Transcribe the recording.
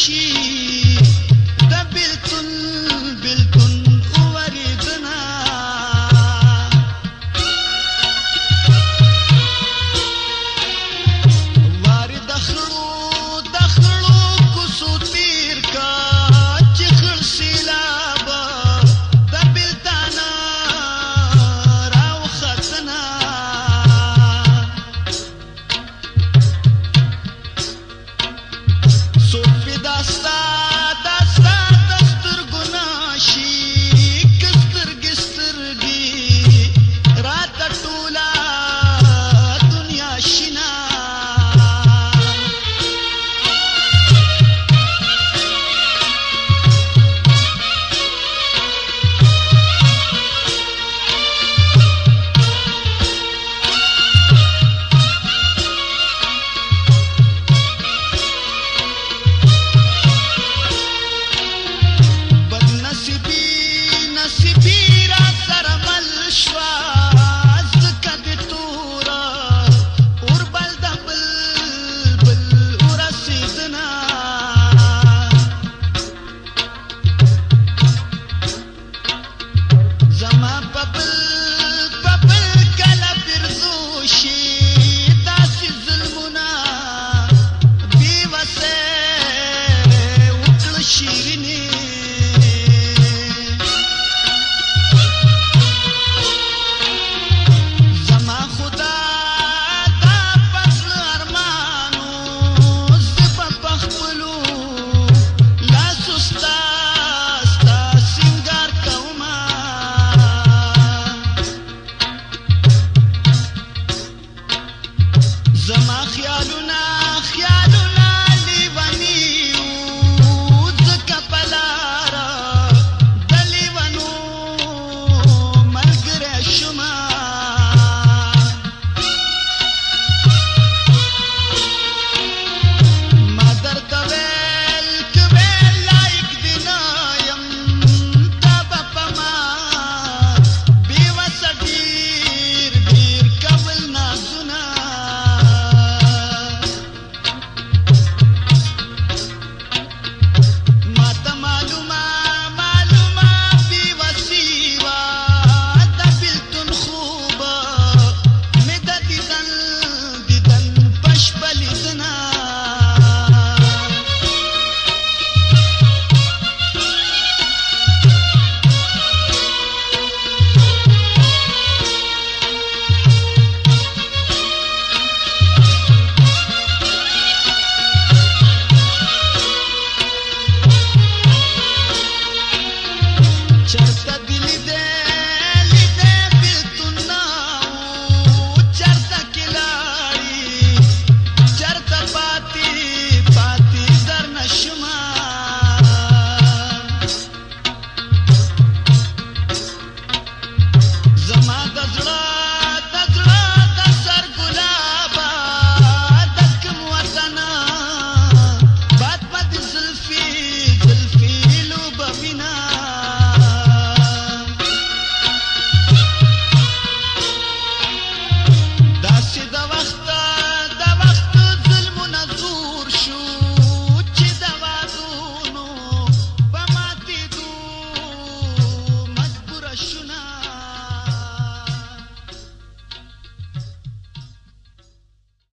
she